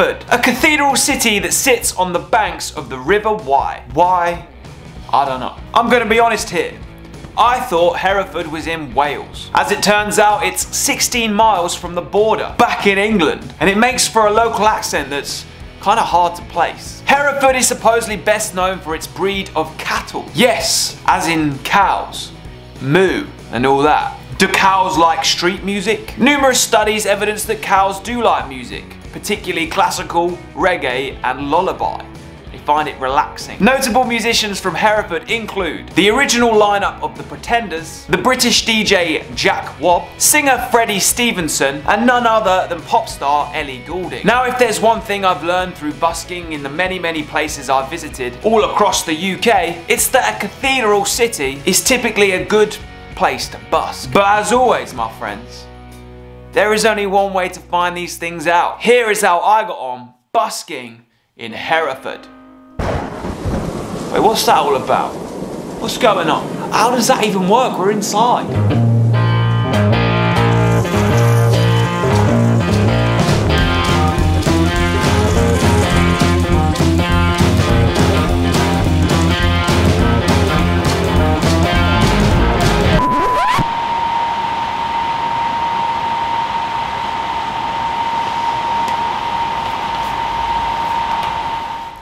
A cathedral city that sits on the banks of the River Wye. Why? I don't know. I'm going to be honest here. I thought Hereford was in Wales. As it turns out, it's 16 miles from the border, back in England, and it makes for a local accent that's kind of hard to place. Hereford is supposedly best known for its breed of cattle. Yes, as in cows, moo, and all that. Do cows like street music? Numerous studies evidence that cows do like music, particularly classical, reggae, and lullaby They find it relaxing. Notable musicians from Hereford include the original lineup of The Pretenders, the British DJ Jack Wobb, singer Freddie Stevenson, and none other than pop star Ellie Goulding. Now if there's one thing I've learned through busking in the many many places I've visited all across the UK, it's that a cathedral city is typically a good place to busk. But as always my friends, there is only one way to find these things out. Here is how I got on busking in Hereford. Wait, what's that all about? What's going on? How does that even work? We're inside.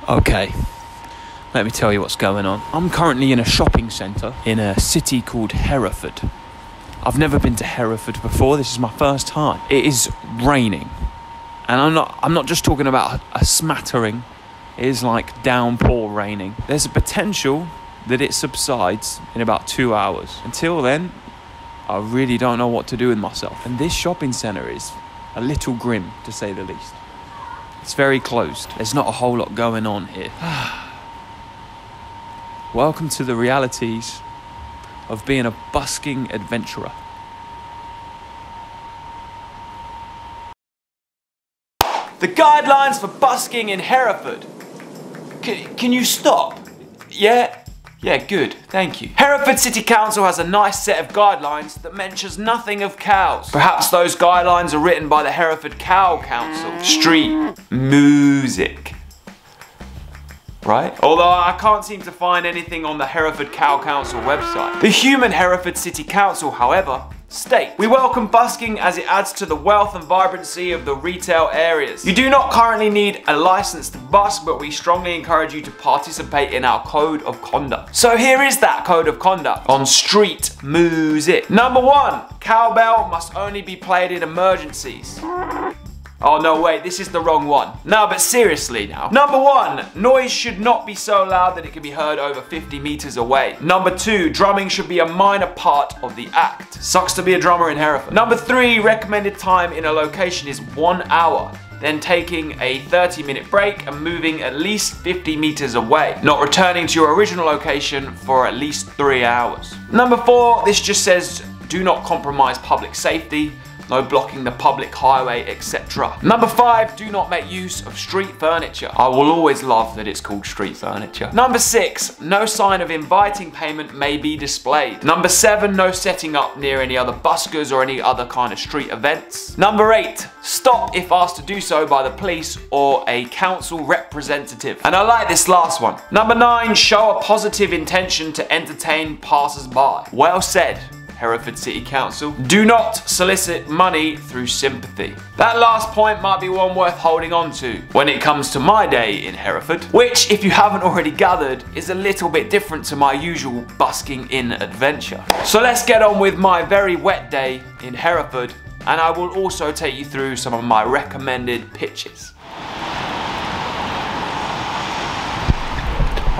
Okay, let me tell you what's going on. I'm currently in a shopping centre in a city called Hereford. I've never been to Hereford before. This is my first time. It is raining. And I'm not I'm not just talking about a smattering. It is like downpour raining. There's a potential that it subsides in about 2 hours. Until then, I really don't know what to do with myself. And this shopping centre is a little grim to say the least. It's very closed. There's not a whole lot going on here. Welcome to the realities of being a busking adventurer. The guidelines for busking in Hereford. C can you stop? Yeah? Yeah, good, thank you. Hereford City Council has a nice set of guidelines that mentions nothing of cows. Perhaps those guidelines are written by the Hereford Cow Council. Street music right? Although I can't seem to find anything on the Hereford Cow Council website. The human Hereford City Council, however, state. We welcome busking as it adds to the wealth and vibrancy of the retail areas. You do not currently need a license to busk, but we strongly encourage you to participate in our code of conduct. So here is that code of conduct on street music. Number one, cowbell must only be played in emergencies. Oh no, wait, this is the wrong one. No, but seriously now. Number one, noise should not be so loud that it can be heard over 50 meters away. Number two, drumming should be a minor part of the act. Sucks to be a drummer in Hereford. Number three, recommended time in a location is one hour then taking a 30 minute break and moving at least 50 meters away, not returning to your original location for at least three hours. Number four, this just says do not compromise public safety no blocking the public highway, etc. Number five, do not make use of street furniture. I will always love that it's called street furniture. Number six, no sign of inviting payment may be displayed. Number seven, no setting up near any other buskers or any other kind of street events. Number eight, stop if asked to do so by the police or a council representative. And I like this last one. Number nine, show a positive intention to entertain passers-by. Well said. Hereford City Council. Do not solicit money through sympathy. That last point might be one worth holding on to when it comes to my day in Hereford, which, if you haven't already gathered, is a little bit different to my usual busking in adventure. So let's get on with my very wet day in Hereford, and I will also take you through some of my recommended pitches.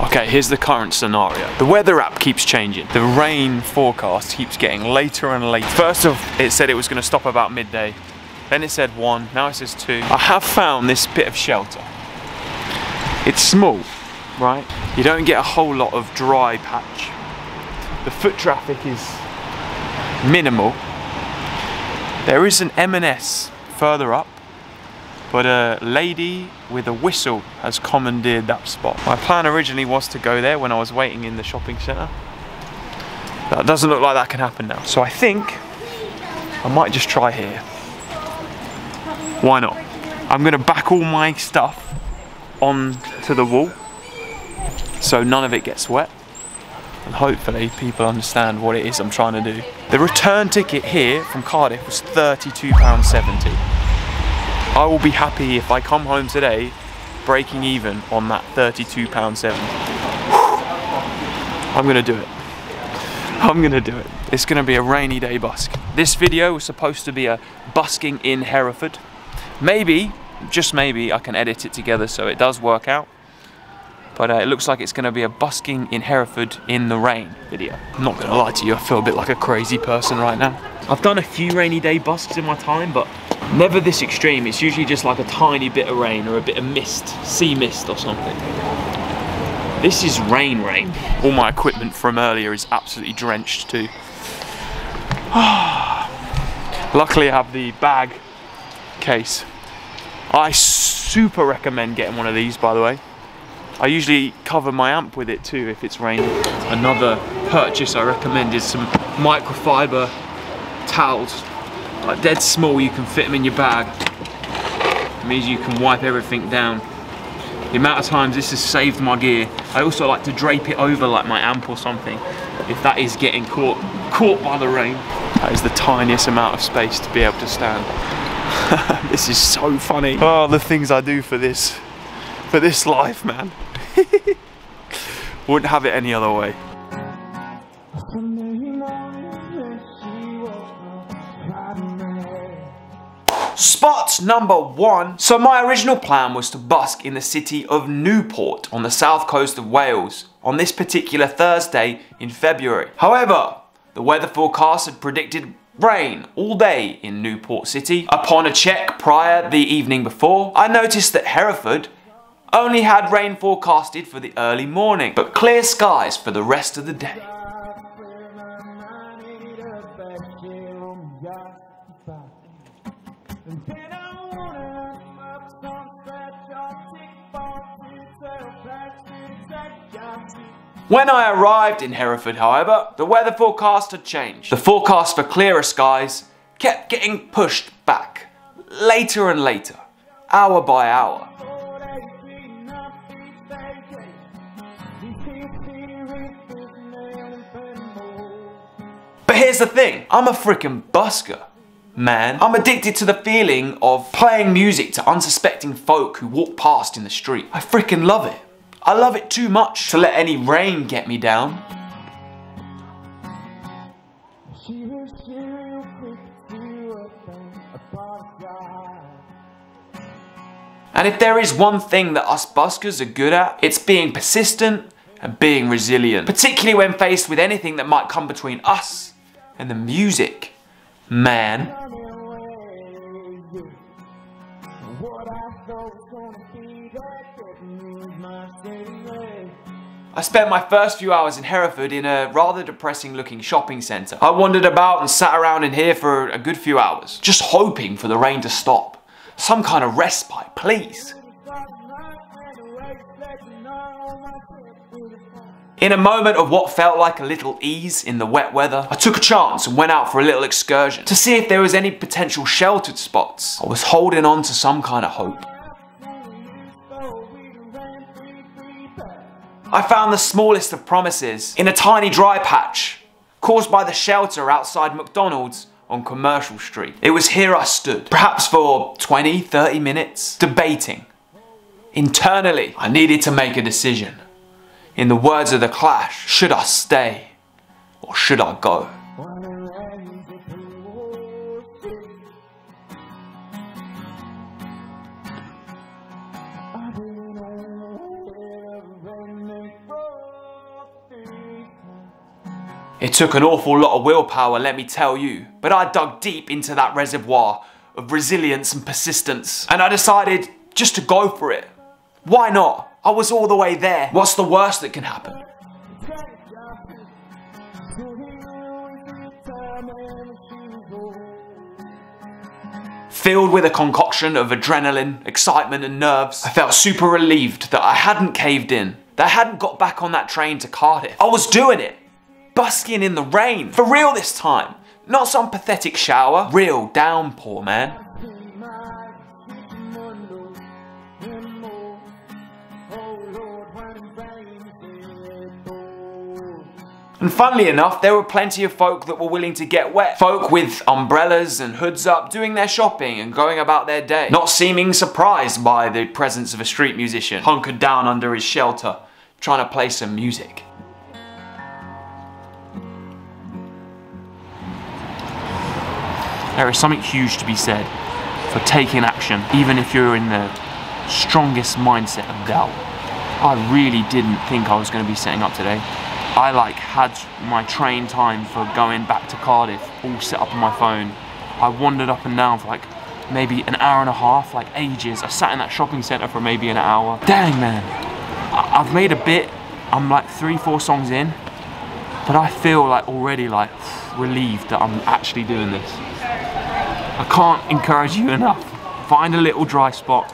Okay, here's the current scenario. The weather app keeps changing. The rain forecast keeps getting later and later. First of, it said it was going to stop about midday. Then it said one, now it says two. I have found this bit of shelter. It's small, right? You don't get a whole lot of dry patch. The foot traffic is minimal. There is an M&S further up but a lady with a whistle has commandeered that spot. My plan originally was to go there when I was waiting in the shopping centre. That doesn't look like that can happen now. So I think I might just try here. Why not? I'm gonna back all my stuff on to the wall so none of it gets wet and hopefully people understand what it is I'm trying to do. The return ticket here from Cardiff was £32.70. I will be happy if I come home today breaking even on that £32.7. I'm gonna do it. I'm gonna do it. It's gonna be a rainy day busk. This video was supposed to be a busking in Hereford. Maybe, just maybe, I can edit it together so it does work out. But uh, it looks like it's gonna be a busking in Hereford in the rain video. I'm not gonna lie to you, I feel a bit like a crazy person right now. I've done a few rainy day busks in my time, but never this extreme. It's usually just like a tiny bit of rain or a bit of mist, sea mist or something. This is rain rain. All my equipment from earlier is absolutely drenched too. Luckily I have the bag case. I super recommend getting one of these by the way. I usually cover my amp with it too if it's raining. Another purchase I recommend is some microfiber towels. Like dead small, you can fit them in your bag. It means you can wipe everything down. The amount of times this has saved my gear. I also like to drape it over like my amp or something if that is getting caught, caught by the rain. That is the tiniest amount of space to be able to stand. this is so funny. Oh, the things I do for this, for this life, man. Wouldn't have it any other way. Spot number one. So my original plan was to busk in the city of Newport on the south coast of Wales on this particular Thursday in February. However, the weather forecast had predicted rain all day in Newport City. Upon a check prior the evening before, I noticed that Hereford only had rain forecasted for the early morning, but clear skies for the rest of the day. When I arrived in Hereford, however, the weather forecast had changed. The forecast for clearer skies kept getting pushed back, later and later, hour by hour. But here's the thing, I'm a freaking busker. Man, I'm addicted to the feeling of playing music to unsuspecting folk who walk past in the street. I freaking love it. I love it too much to let any rain get me down. And if there is one thing that us buskers are good at, it's being persistent and being resilient. Particularly when faced with anything that might come between us and the music. Man. I spent my first few hours in Hereford in a rather depressing looking shopping centre. I wandered about and sat around in here for a good few hours, just hoping for the rain to stop. Some kind of respite, please. In a moment of what felt like a little ease in the wet weather, I took a chance and went out for a little excursion to see if there was any potential sheltered spots. I was holding on to some kind of hope. I found the smallest of promises in a tiny dry patch caused by the shelter outside McDonald's on Commercial Street. It was here I stood, perhaps for 20, 30 minutes, debating. Internally, I needed to make a decision. In the words of The Clash, should I stay or should I go? It took an awful lot of willpower, let me tell you, but I dug deep into that reservoir of resilience and persistence, and I decided just to go for it. Why not? I was all the way there. What's the worst that can happen? Filled with a concoction of adrenaline, excitement and nerves, I felt super relieved that I hadn't caved in, that I hadn't got back on that train to Cardiff. I was doing it busking in the rain. For real this time. Not some pathetic shower. Real downpour, man. And funnily enough, there were plenty of folk that were willing to get wet. Folk with umbrellas and hoods up, doing their shopping and going about their day. Not seeming surprised by the presence of a street musician, hunkered down under his shelter, trying to play some music. There is something huge to be said for taking action, even if you're in the strongest mindset of doubt. I really didn't think I was going to be setting up today. I like had my train time for going back to Cardiff all set up on my phone. I wandered up and down for like maybe an hour and a half, like ages. I sat in that shopping centre for maybe an hour. Dang man, I I've made a bit. I'm like three, four songs in, but I feel like already like relieved that I'm actually doing this. I can't encourage you enough. Find a little dry spot,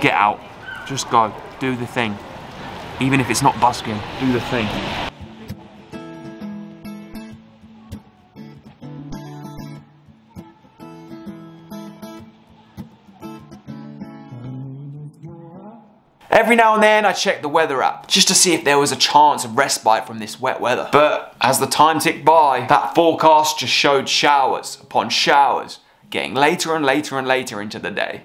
get out, just go, do the thing. Even if it's not busking, do the thing. Every now and then I checked the weather app just to see if there was a chance of respite from this wet weather. But as the time ticked by, that forecast just showed showers upon showers, getting later and later and later into the day.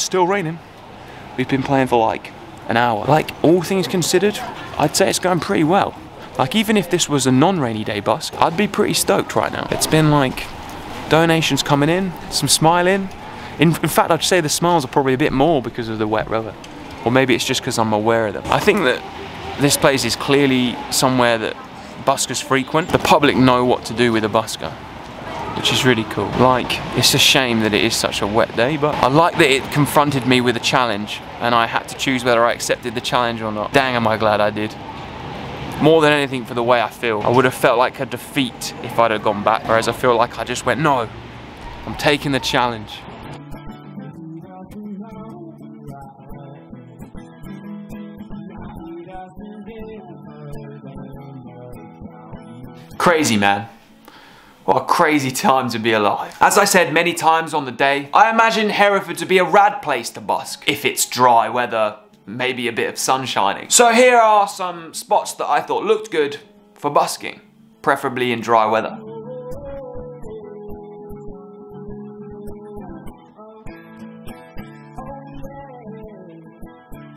It's still raining. We've been playing for like an hour. Like, all things considered, I'd say it's going pretty well. Like, even if this was a non-rainy day busk, I'd be pretty stoked right now. It's been like donations coming in, some smiling. In, in fact, I'd say the smiles are probably a bit more because of the wet weather. Or maybe it's just because I'm aware of them. I think that this place is clearly somewhere that buskers frequent. The public know what to do with a busker which is really cool. Like, it's a shame that it is such a wet day, but I like that it confronted me with a challenge and I had to choose whether I accepted the challenge or not. Dang, am I glad I did. More than anything for the way I feel. I would have felt like a defeat if I'd have gone back, whereas I feel like I just went, no, I'm taking the challenge. Crazy, man. What a crazy time to be alive. As I said many times on the day, I imagine Hereford to be a rad place to busk if it's dry weather, maybe a bit of sun shining. So here are some spots that I thought looked good for busking, preferably in dry weather.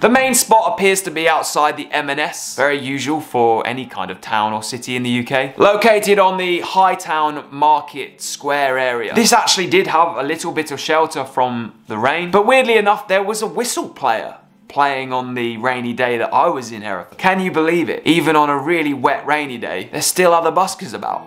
The main spot appears to be outside the M&S, very usual for any kind of town or city in the UK. Located on the Hightown Market Square area. This actually did have a little bit of shelter from the rain, but weirdly enough there was a whistle player playing on the rainy day that I was in Hereford. Can you believe it? Even on a really wet rainy day, there's still other buskers about.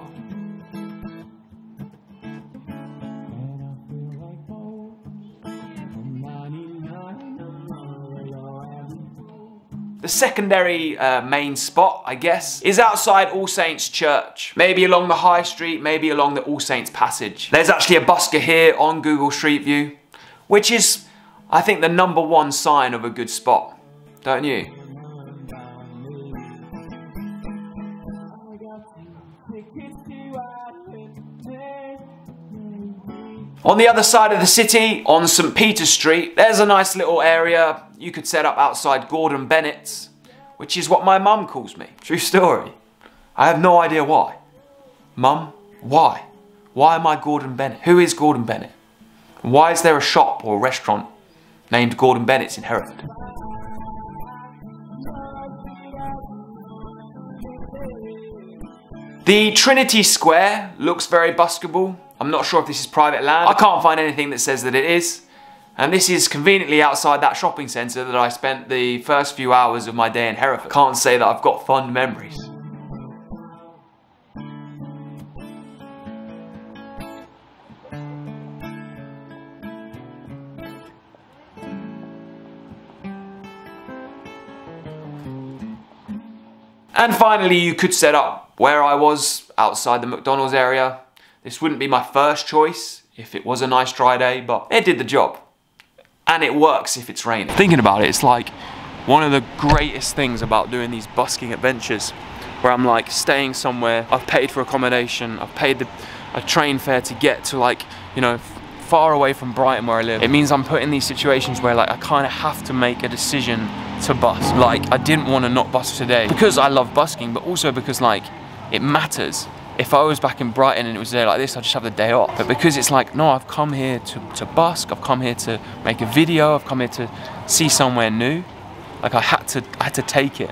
The secondary uh, main spot, I guess, is outside All Saints Church. Maybe along the High Street, maybe along the All Saints Passage. There's actually a busker here on Google Street View, which is, I think, the number one sign of a good spot. Don't you? On the other side of the city, on St. Peter Street, there's a nice little area you could set up outside Gordon Bennett's, which is what my mum calls me. True story. I have no idea why. Mum, why? Why am I Gordon Bennett? Who is Gordon Bennett? Why is there a shop or a restaurant named Gordon Bennett's in Hereford? The Trinity Square looks very buskable. I'm not sure if this is private land. I can't find anything that says that it is. And this is conveniently outside that shopping centre that I spent the first few hours of my day in Hereford. Can't say that I've got fond memories. And finally, you could set up where I was outside the McDonald's area. This wouldn't be my first choice if it was a nice dry day, but it did the job. And it works if it's raining. Thinking about it, it's like one of the greatest things about doing these busking adventures where I'm like staying somewhere, I've paid for accommodation, I've paid the, a train fare to get to like, you know, far away from Brighton where I live. It means I'm put in these situations where like I kind of have to make a decision to bus. Like I didn't want to not bus today because I love busking, but also because like it matters. If I was back in Brighton and it was a day like this, I'd just have the day off. But because it's like, no, I've come here to, to busk, I've come here to make a video, I've come here to see somewhere new. Like I had to, I had to take it.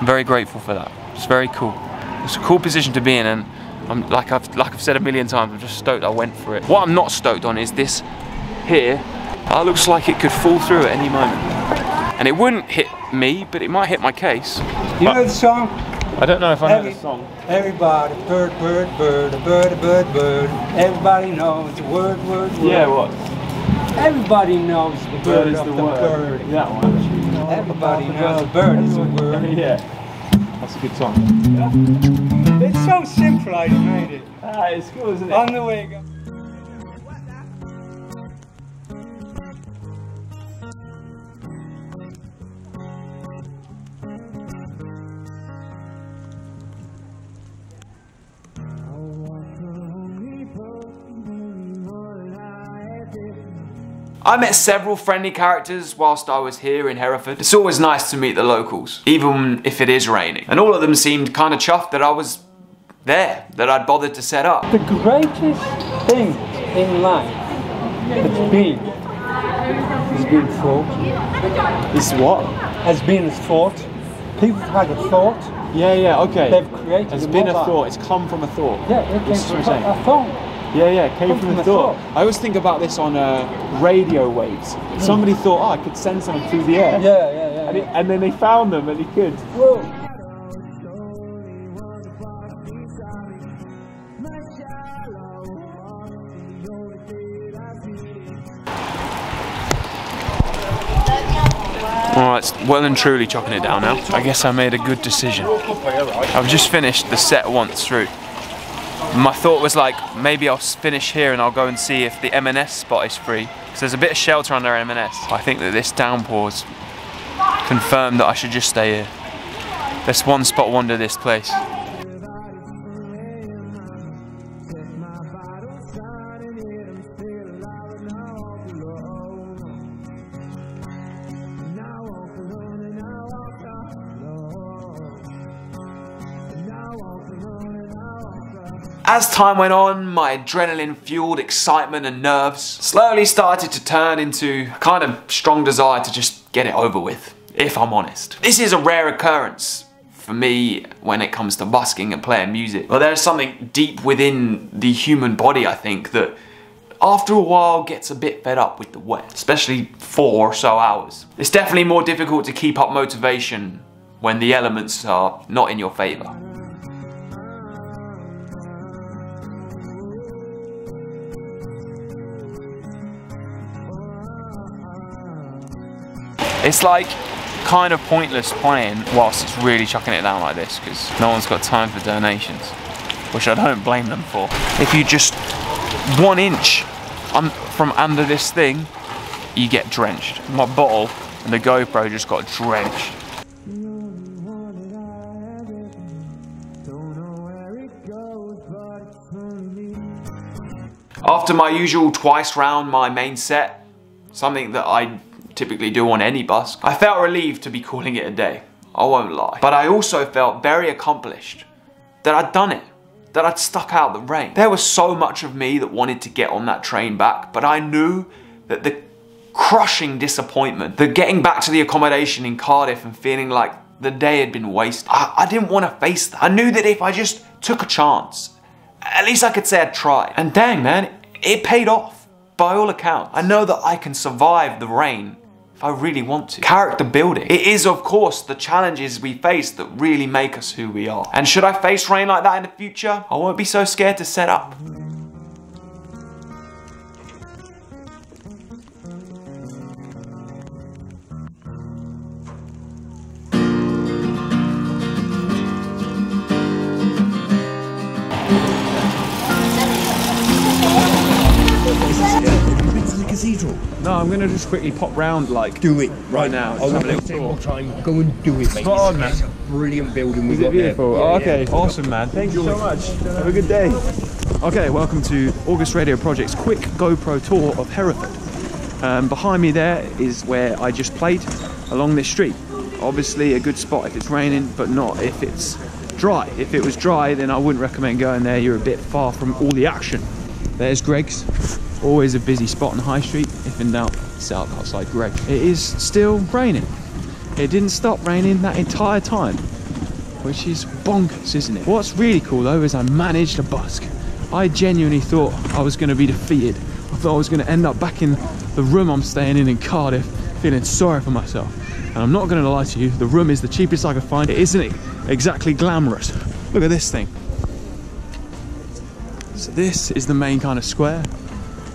I'm very grateful for that. It's very cool. It's a cool position to be in and I'm, like, I've, like I've said a million times, I'm just stoked I went for it. What I'm not stoked on is this here. That looks like it could fall through at any moment. And it wouldn't hit me, but it might hit my case. You know the song? I don't know if I Every- know the song. Everybody, bird, bird, bird, bird, bird, bird. Everybody knows the word, word, word. Yeah, what? Everybody knows the bird of the bird. That one. Everybody knows the bird is the word. Yeah. That's a good song. It's so simple, I made it. Ah, it's cool, isn't it? On the way. I met several friendly characters whilst I was here in Hereford. It's always nice to meet the locals, even if it is raining. And all of them seemed kind of chuffed that I was there, that I'd bothered to set up. The greatest thing in life that's been has been thought. Is what? Has been a thought. People have had a thought. Yeah, yeah, okay. They've created It's been a thought. It's come from a thought. Yeah, it came from what I'm saying. a phone. Yeah, yeah, it came from, from a a thought. thought. I always think about this on uh, radio waves. Somebody thought, oh, I could send something through the air. Yeah, yeah, yeah. And, it, and then they found them and he could. Whoa. Alright, it's well and truly chopping it down now. I guess I made a good decision. I've just finished the set once through. My thought was like, maybe I'll finish here and I'll go and see if the M&S spot is free. Because there's a bit of shelter under M&S. I think that this downpour's confirmed that I should just stay here. Let's one spot wonder this place. As time went on, my adrenaline fueled excitement and nerves slowly started to turn into a kind of strong desire to just get it over with, if I'm honest. This is a rare occurrence for me when it comes to busking and playing music. Well, there's something deep within the human body, I think, that after a while gets a bit fed up with the wet, especially four or so hours. It's definitely more difficult to keep up motivation when the elements are not in your favour. It's like kind of pointless playing whilst it's really chucking it down like this because no one's got time for donations, which I don't blame them for. If you just one inch from under this thing, you get drenched. My bottle and the GoPro just got drenched. After my usual twice round my main set, something that I typically do on any bus, I felt relieved to be calling it a day. I won't lie. But I also felt very accomplished that I'd done it, that I'd stuck out the rain. There was so much of me that wanted to get on that train back, but I knew that the crushing disappointment, the getting back to the accommodation in Cardiff and feeling like the day had been wasted, I, I didn't want to face that. I knew that if I just took a chance, at least I could say I'd tried. And dang, man, it paid off by all accounts. I know that I can survive the rain if I really want to. Character building. It is, of course, the challenges we face that really make us who we are. And should I face rain like that in the future, I won't be so scared to set up. No, I'm gonna just quickly pop round like. Do it right now. I a little take tour. more time. Go and do it, mate. Spot on, It's- man. Brilliant building we've got there. beautiful? Yeah, oh, yeah. okay, awesome, man. Thank you so much. Have a good day. Okay, welcome to August Radio Project's quick GoPro tour of Hereford. Um, behind me there is where I just played along this street. Obviously a good spot if it's raining, but not if it's dry. If it was dry, then I wouldn't recommend going there. You're a bit far from all the action. There's Greggs. Always a busy spot on High Street. If in doubt, sit up outside Greg. It is still raining. It didn't stop raining that entire time, which is bonkers, isn't it? What's really cool though is I managed to busk. I genuinely thought I was going to be defeated. I thought I was going to end up back in the room I'm staying in in Cardiff, feeling sorry for myself. And I'm not going to lie to you, the room is the cheapest I could find. It isn't it exactly glamorous. Look at this thing. So this is the main kind of square.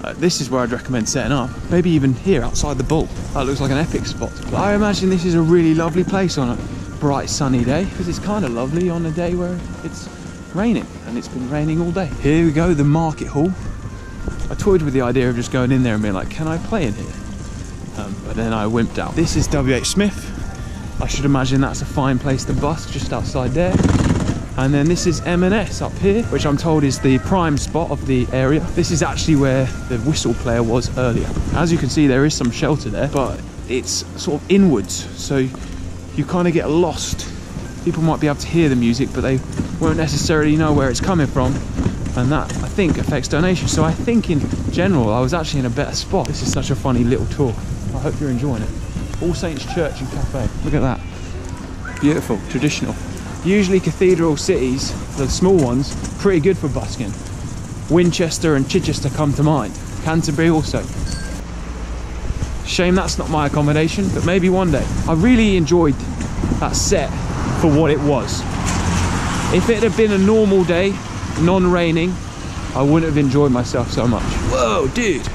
Uh, this is where I'd recommend setting up. Maybe even here outside the Bull. That looks like an epic spot. But I imagine this is a really lovely place on a bright sunny day because it's kind of lovely on a day where it's raining and it's been raining all day. Here we go, the market hall. I toyed with the idea of just going in there and being like, can I play in here? Um, but then I wimped out. This is WH Smith. I should imagine that's a fine place to bus just outside there. And then this is M&S up here, which I'm told is the prime spot of the area. This is actually where the whistle player was earlier. As you can see, there is some shelter there, but it's sort of inwards, so you kind of get lost. People might be able to hear the music, but they won't necessarily know where it's coming from. And that, I think, affects donations. So I think in general, I was actually in a better spot. This is such a funny little tour. I hope you're enjoying it. All Saints Church and Cafe. Look at that. Beautiful, traditional. Usually cathedral cities, the small ones, pretty good for busking. Winchester and Chichester come to mind. Canterbury also. Shame that's not my accommodation, but maybe one day. I really enjoyed that set for what it was. If it had been a normal day, non-raining, I wouldn't have enjoyed myself so much. Whoa, dude.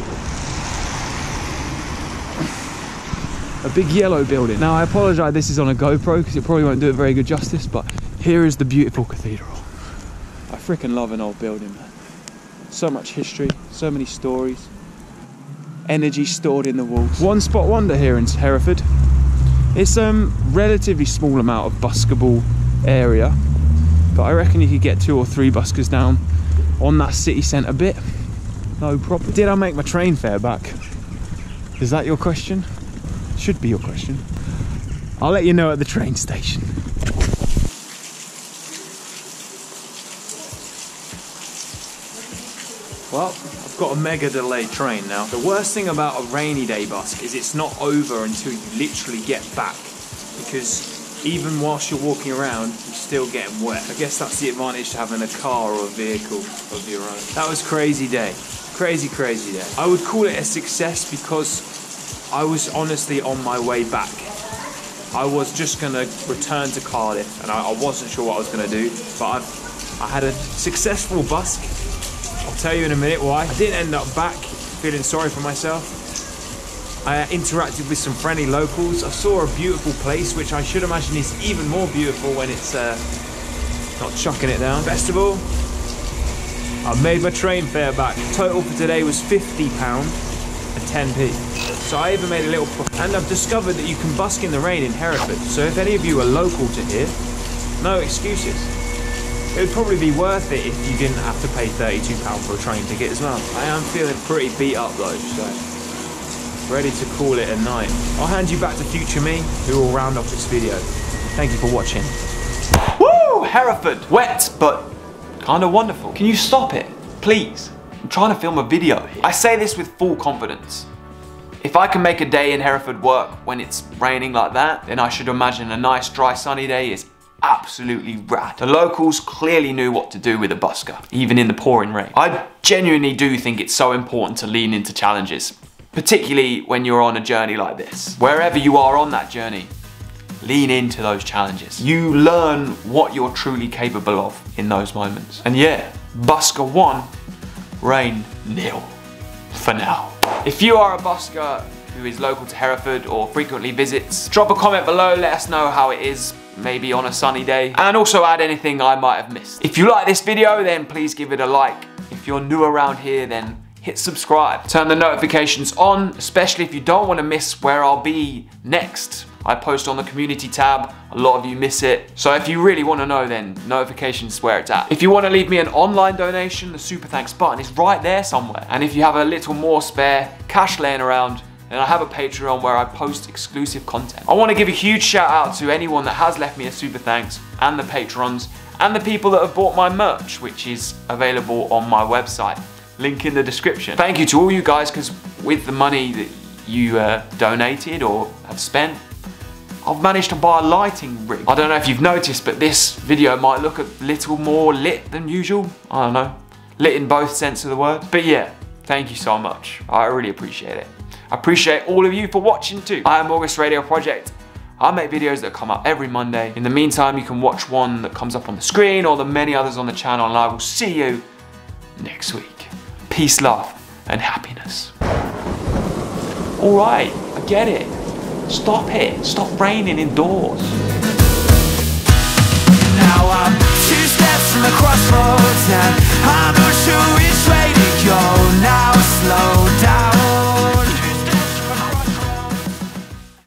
A big yellow building. Now I apologise this is on a GoPro because it probably won't do it very good justice, but here is the beautiful cathedral. I freaking love an old building, man. So much history, so many stories, energy stored in the walls. One spot wonder here in Hereford. It's a um, relatively small amount of buskable area, but I reckon you could get two or three buskers down on that city centre bit. No problem. Did I make my train fare back? Is that your question? Should be your question. I'll let you know at the train station. Well, I've got a mega delayed train now. The worst thing about a rainy day bus is it's not over until you literally get back. Because even whilst you're walking around, you're still getting wet. I guess that's the advantage to having a car or a vehicle of your own. That was crazy day. Crazy, crazy day. I would call it a success because I was honestly on my way back. I was just gonna return to Cardiff and I, I wasn't sure what I was gonna do, but I've, I had a successful busk. I'll tell you in a minute why. I didn't end up back feeling sorry for myself. I interacted with some friendly locals. I saw a beautiful place, which I should imagine is even more beautiful when it's uh, not chucking it down. Best of all, I made my train fare back. Total for today was £50 and 10p. So I even made a little profit. And I've discovered that you can busk in the rain in Hereford. So if any of you are local to here, no excuses. It would probably be worth it if you didn't have to pay £32 for a train ticket as well. I am feeling pretty beat up though, so ready to call it a night. I'll hand you back to future me, who will round off this video. Thank you for watching. Woo! Hereford. Wet, but kind of wonderful. Can you stop it? Please. I'm trying to film a video here. I say this with full confidence. If I can make a day in Hereford work when it's raining like that, then I should imagine a nice dry sunny day is absolutely rad. The locals clearly knew what to do with a busker, even in the pouring rain. I genuinely do think it's so important to lean into challenges, particularly when you're on a journey like this. Wherever you are on that journey, lean into those challenges. You learn what you're truly capable of in those moments. And yeah, busker one, rain nil for now. If you are a busker who is local to Hereford or frequently visits, drop a comment below, let us know how it is maybe on a sunny day, and also add anything I might have missed. If you like this video, then please give it a like. If you're new around here, then hit subscribe. Turn the notifications on, especially if you don't want to miss where I'll be next I post on the community tab. A lot of you miss it. So if you really want to know, then notifications where it's at. If you want to leave me an online donation, the super thanks button is right there somewhere. And if you have a little more spare cash laying around, and I have a Patreon where I post exclusive content. I want to give a huge shout out to anyone that has left me a super thanks and the patrons and the people that have bought my merch, which is available on my website. Link in the description. Thank you to all you guys because with the money that you uh, donated or have spent, I've managed to buy a lighting rig. I don't know if you've noticed, but this video might look a little more lit than usual. I don't know. Lit in both sense of the word. But yeah, thank you so much. I really appreciate it. I appreciate all of you for watching too. I am August Radio Project. I make videos that come up every Monday. In the meantime, you can watch one that comes up on the screen or the many others on the channel and I will see you next week. Peace, love, and happiness. All right, I get it. Stop it. Stop raining indoors. Now I'm two steps from the crossroads and I'm not sure which way to go. Now slow down.